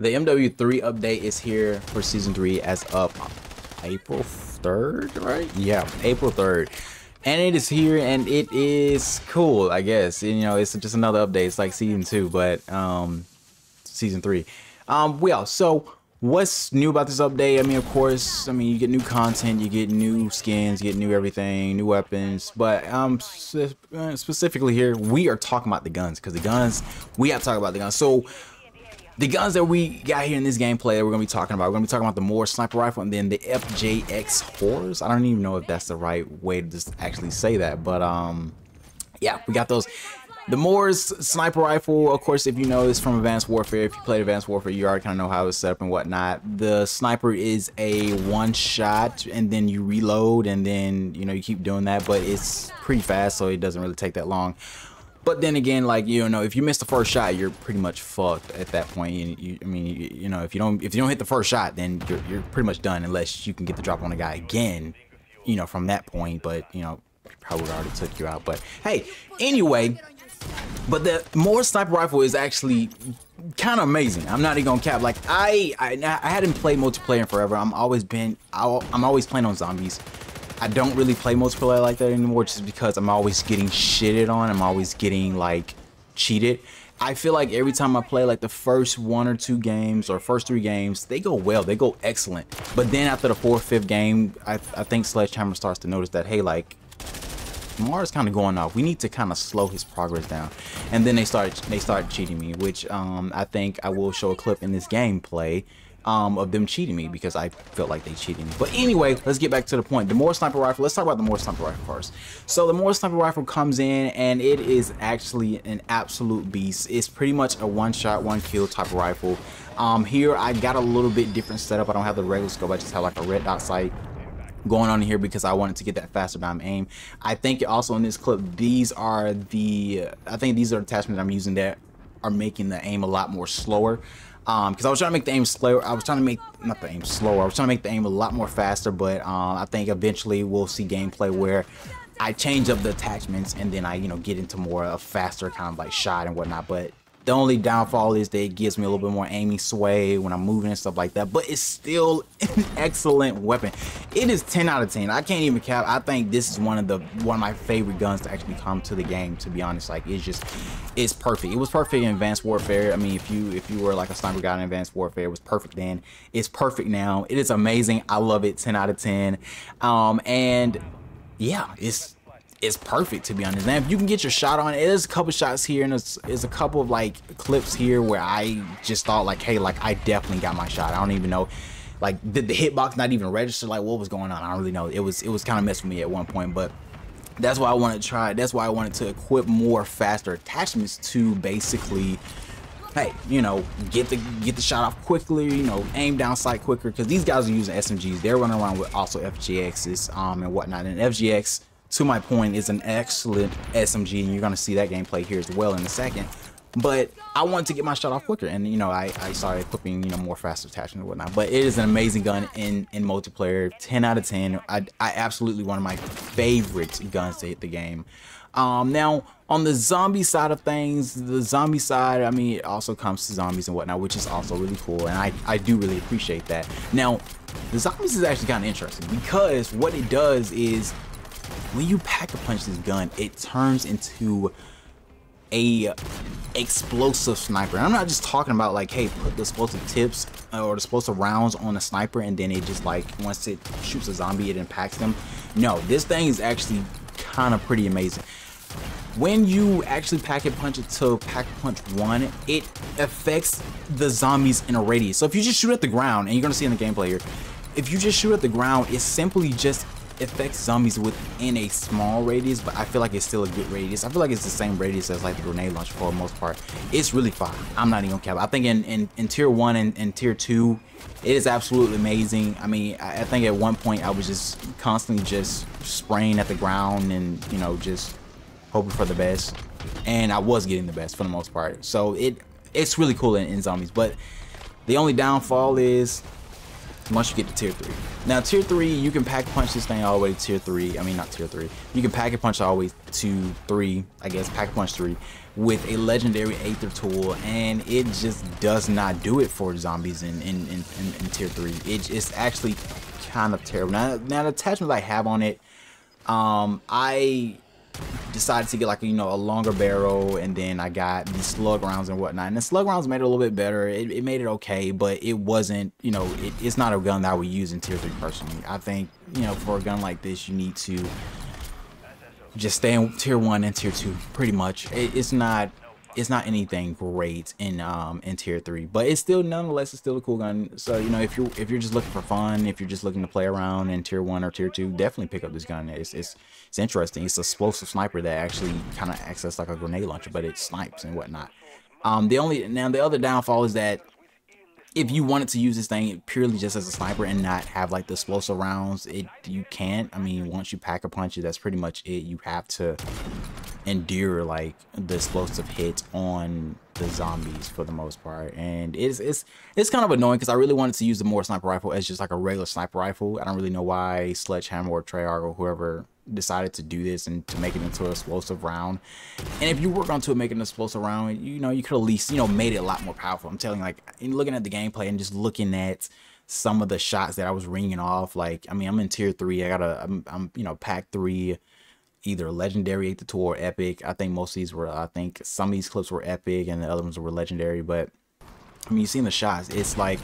The MW3 update is here for season three as of April 3rd, right? Yeah, April 3rd. And it is here and it is cool, I guess. You know, it's just another update. It's like season two, but um season three. Um well, so what's new about this update? I mean, of course, I mean you get new content, you get new skins, you get new everything, new weapons. But um specifically here, we are talking about the guns because the guns we have to talk about the guns. So the guns that we got here in this gameplay that we're going to be talking about, we're going to be talking about the MORS sniper rifle and then the FJX Horus. I don't even know if that's the right way to just actually say that, but um, yeah, we got those. The MORS sniper rifle, of course, if you know this from Advanced Warfare, if you played Advanced Warfare, you already kind of know how it's set up and whatnot. The sniper is a one shot and then you reload and then, you know, you keep doing that, but it's pretty fast, so it doesn't really take that long. But then again, like you know, if you miss the first shot, you're pretty much fucked at that point. You, you I mean, you, you, know, if you don't if you don't hit the first shot, then you're you're pretty much done unless you can get the drop on a guy again. You know, from that point, but you know, probably already took you out. But hey, anyway, but the MORS sniper rifle is actually kind of amazing. I'm not even gonna cap. Like I, I, I hadn't played multiplayer in forever. I'm always been, I'm always playing on zombies. I don't really play multiplayer like that anymore just because I'm always getting shitted on. I'm always getting like cheated. I feel like every time I play like the first one or two games or first three games, they go well, they go excellent. But then after the fourth, fifth game, I, I think Sledgehammer starts to notice that, hey, like, Mars kind of going off. We need to kind of slow his progress down. And then they start they start cheating me, which um, I think I will show a clip in this gameplay um, of them cheating me because I felt like they cheated me. But anyway, let's get back to the point. The MORS sniper rifle. Let's talk about the MORS sniper rifle first. So the MORS sniper rifle comes in and it is actually an absolute beast. It's pretty much a one shot, one kill type rifle. Um, here I got a little bit different setup. I don't have the regular scope. I just have like a red dot sight going on here because I wanted to get that faster bound aim. I think also in this clip, these are the, I think these are attachments I'm using that are making the aim a lot more slower um because i was trying to make the aim slower i was trying to make not the aim slower i was trying to make the aim a lot more faster but um i think eventually we'll see gameplay where i change up the attachments and then i you know get into more a faster kind of like shot and whatnot but the only downfall is that it gives me a little bit more aiming sway when I'm moving and stuff like that, but it's still an excellent weapon. It is 10 out of 10. I can't even cap. I think this is one of the one of my favorite guns to actually come to the game, to be honest. Like it's just it's perfect. It was perfect in Advanced Warfare. I mean, if you if you were like a sniper guy in Advanced Warfare, it was perfect then. It's perfect now. It is amazing. I love it. 10 out of 10. Um and yeah, it's it's perfect to be honest. Now, if you can get your shot on, there's a couple shots here, and there's, there's a couple of like clips here where I just thought like, hey, like I definitely got my shot. I don't even know, like did the hitbox not even register? Like what was going on? I don't really know. It was it was kind of messing with me at one point, but that's why I wanted to try. That's why I wanted to equip more faster attachments to basically hey, you know, get the get the shot off quickly, you know, aim down sight quicker because these guys are using SMGs. They're running around with also FJXs um and whatnot. And FJX to my point, is an excellent SMG, and you're going to see that gameplay here as well in a second. But I wanted to get my shot off quicker, and you know, I, I started equipping you know more fast attachment and whatnot. But it is an amazing gun in in multiplayer, 10 out of 10. I, I absolutely one of my favorite guns to hit the game. Um, now on the zombie side of things, the zombie side, I mean, it also comes to zombies and whatnot, which is also really cool, and I I do really appreciate that. Now, the zombies is actually kind of interesting because what it does is when you pack a punch this gun, it turns into a explosive sniper. And I'm not just talking about like, hey, put the explosive tips or the explosive rounds on a sniper and then it just like, once it shoots a zombie, it impacts them. No, this thing is actually kind of pretty amazing. When you actually pack a punch it to pack punch one, it affects the zombies in a radius. So if you just shoot at the ground, and you're gonna see in the gameplay here, if you just shoot at the ground, it simply just affects zombies within a small radius, but I feel like it's still a good radius. I feel like it's the same radius as like the grenade launcher for the most part. It's really fun. I'm not even gonna cap. I think in, in, in tier one and, and tier two, it is absolutely amazing. I mean, I, I think at one point I was just constantly just spraying at the ground and, you know, just hoping for the best. And I was getting the best for the most part. So it it's really cool in, in zombies. But the only downfall is once you get to tier 3. Now tier 3, you can pack punch this thing all the way to tier 3. I mean not tier 3. You can pack a punch all the way to 3, I guess, pack punch 3. with a legendary Aether tool, and it just does not do it for zombies in in, in, in, in tier three. It, it's actually kind of terrible. Now, now the attachments I have on it, um, I decided to get like you know a longer barrel and then I got the slug rounds and whatnot. And the slug rounds made it a little bit better. It, it made it okay but it wasn't you know it, it's not a gun that would use in tier 3 personally. I think you know for a gun like this you need to just stay in tier 1 and tier 2 pretty much. It, it's not it's not anything great in um in tier three, but it's still nonetheless it's still a cool gun. So you know if you're if you're just looking for fun, if you're just looking to play around in tier one or tier two, definitely pick up this gun. It's it's it's interesting. It's a explosive sniper that actually kind of acts as like a grenade launcher, but it snipes and whatnot. Um, the only now the other downfall is that if you wanted to use this thing purely just as a sniper and not have like the explosive rounds, it you can't. I mean, once you pack a punch, it, that's pretty much it. You have to endure like the explosive hits on the zombies for the most part. And it's it's it's kind of annoying because i really wanted to use the MORS sniper rifle as just like a regular sniper rifle. I don't really know why sledgehammer or treyarch or whoever decided to do this and to make it into an explosive round. And if you work onto it making an explosive round you know you could at least you know made it a lot more powerful. I'm telling like in looking at the gameplay and just looking at some of the shots that i was ringing off like i mean i'm in tier three. I got a i'm, I'm you know pack three either legendary Aether tool or epic. I think most of these were, I think some of these clips were epic and the other ones were legendary. But I mean, you've seen the shots. It's like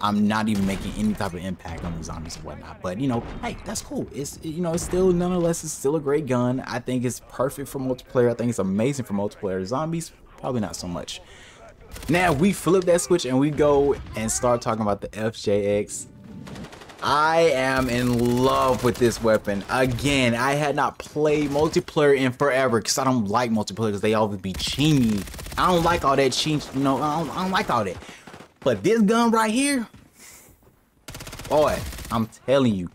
I'm not even making any type of impact on the zombies and whatnot. But you know, hey, that's cool. It's you know, it's still nonetheless, it's still a great gun. I think it's perfect for multiplayer. I think it's amazing for multiplayer. Zombies, probably not so much. Now we flip that switch and we go and start talking about the FJX I am in love with this weapon. Again, I had not played multiplayer in forever because I don't like multiplayer because they always be cheamy. I don't like all that cheat, you know, I don't, I don't like all that. But this gun right here, boy, I'm telling you,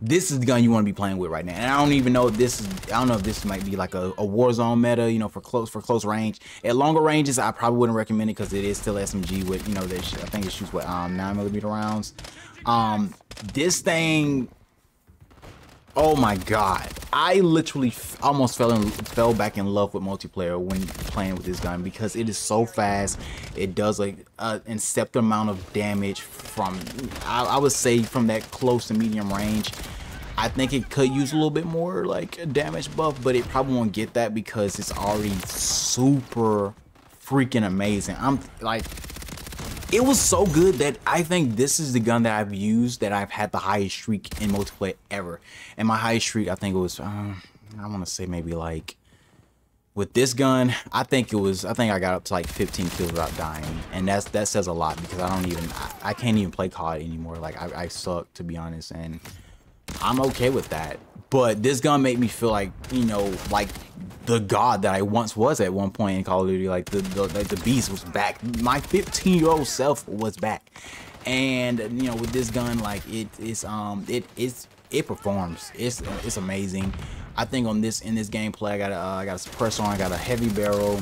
this is the gun you want to be playing with right now. And I don't even know if this is, I don't know if this might be like a, a Warzone meta, you know, for close for close range. At longer ranges, I probably wouldn't recommend it because it is still SMG with, you know, I think it shoots with um, 9 millimeter rounds. Um, this thing, oh my god, I literally almost fell in, fell back in love with multiplayer when playing with this gun because it is so fast. It does like an inceptive amount of damage from, I, I would say, from that close to medium range. I think it could use a little bit more like a damage buff, but it probably won't get that because it's already super freaking amazing. I'm like it was so good that I think this is the gun that I've used that I've had the highest streak in multiplayer ever. And my highest streak, I think it was, um, I want to say maybe like, with this gun, I think it was, I think I got up to like 15 kills without dying. And that's that says a lot because I don't even, I, I can't even play COD anymore. Like, I, I suck, to be honest. And I'm okay with that. But this gun made me feel like, you know, like the god that I once was at one point in Call of Duty. Like the the, like the beast was back. My 15 year old self was back, and you know with this gun, like it is um it it is it performs. It's it's amazing. I think on this in this gameplay, I got a uh, I got a suppressor. I got a heavy barrel,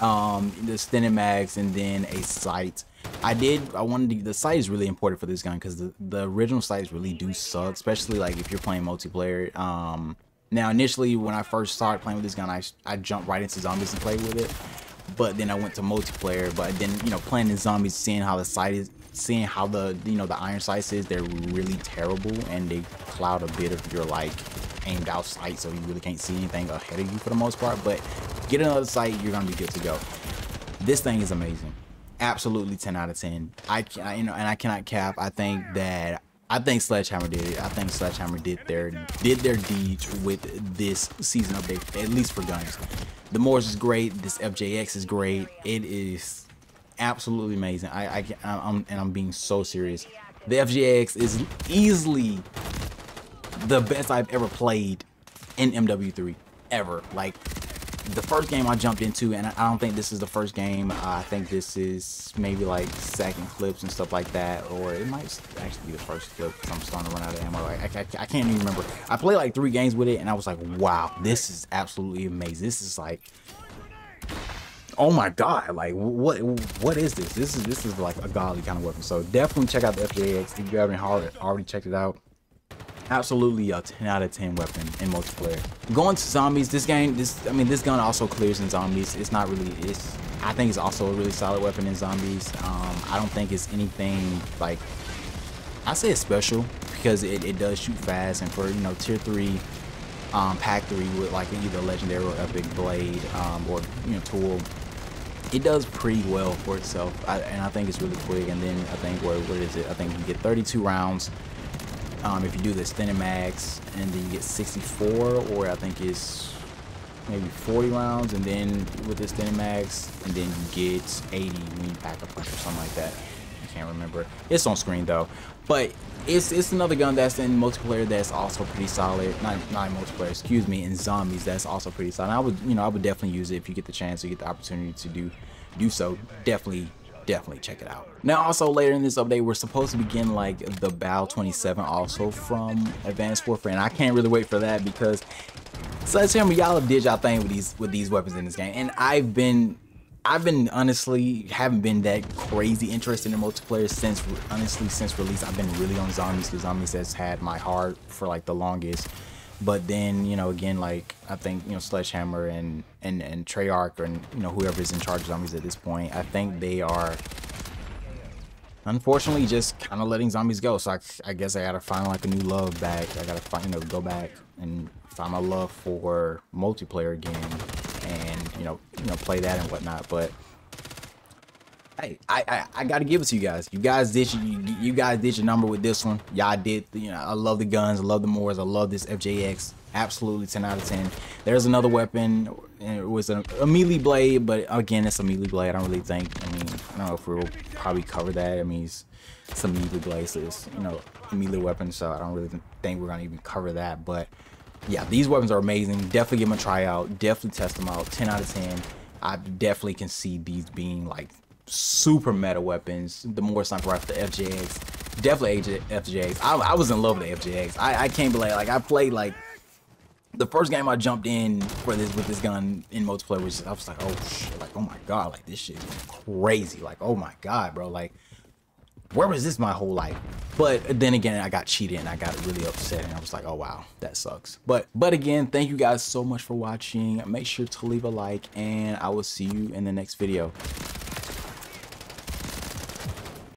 um, the extended mags, and then a sight. I did. I wanted to, the sight is really important for this gun because the the original sights really do suck, especially like if you're playing multiplayer. Um, now, initially, when I first started playing with this gun, I, I jumped right into zombies and played with it. But then I went to multiplayer. But then, you know, playing the zombies, seeing how the sight is, seeing how the, you know, the iron sights is, they're really terrible. And they cloud a bit of your, like, aimed out sight. So you really can't see anything ahead of you for the most part. But get another sight, you're going to be good to go. This thing is amazing. Absolutely 10 out of 10. I, I you know, and I cannot cap. I think that I think Sledgehammer did it. I think Sledgehammer did their did their deeds with this season update, at least for guns. The MORS is great. This FJX is great. It is absolutely amazing. I, I I'm and I'm being so serious. The FJX is easily the best I've ever played in MW3 ever. Like the first game I jumped into, and I don't think this is the first game. I think this is maybe like second clips and stuff like that, or it might actually be the first clip because I'm starting to run out of ammo. I, I, I can't even remember. I played like three games with it, and I was like, wow, this is absolutely amazing. This is like, oh my god, like what what is this? This is this is like a godly kind of weapon. So definitely check out the FJX if you haven't already checked it out. Absolutely a 10 out of 10 weapon in multiplayer. Going to zombies, this game, this I mean, this gun also clears in zombies. It's not really, it's, I think it's also a really solid weapon in zombies. Um, I don't think it's anything like, I say it's special because it, it does shoot fast and for, you know, tier 3, um, pack 3 with like either legendary or epic blade um, or, you know, tool it does pretty well for itself I, and I think it's really quick and then I think what, what is it I think you get 32 rounds um, if you do the extended and then you get 64 or I think it's maybe 40 rounds and then with the extended and then you get 80 when you pack a punch or something like that. I can't remember. It's on screen though. But it's it's another gun that's in multiplayer that's also pretty solid. Not not multiplayer excuse me in zombies that's also pretty solid. I would you know I would definitely use it if you get the chance to get the opportunity to do do so. Definitely definitely check it out. Now also later in this update we're supposed to begin like the Bal 27 also from Advanced Warfare and I can't really wait for that because Sledgehammer y'all have did y'all thing with these with these weapons in this game and I've been I've been honestly haven't been that crazy interested in multiplayer since honestly since release I've been really on zombies because zombies has had my heart for like the longest but then you know again like I think you know Sledgehammer and and and Treyarch and you know whoever is in charge of zombies at this point I think they are unfortunately just kind of letting zombies go. So I, I guess I gotta find like a new love back. I gotta find you know go back and find my love for multiplayer again and you know you know play that and whatnot. But hey, I, I, I gotta give it to you guys. You guys did you, you guys did your number with this one. Y'all did. You know, I love the guns. I love the MORS. I love this FJX. Absolutely 10 out of 10. There's another weapon. It was a, a melee blade, but again, it's a melee blade. I don't really think. I mean, I don't know if we'll probably cover that. I mean, it's, it's a melee blade, so it's you know a melee weapon. So I don't really think we're gonna even cover that. But yeah, these weapons are amazing. Definitely give them a try out. Definitely test them out. 10 out of 10. I definitely can see these being like super meta weapons. The MORS sniper rifle, the FJX, definitely FJX. I, I was in love with the FJX. I, I can't believe like I played like the first game I jumped in for this with this gun in multiplayer was I was like oh shit like oh my god like this shit is crazy like oh my god bro like where was this my whole life? But then again, I got cheated and I got really upset and I was like, oh wow, that sucks. But but again, thank you guys so much for watching. Make sure to leave a like and I will see you in the next video.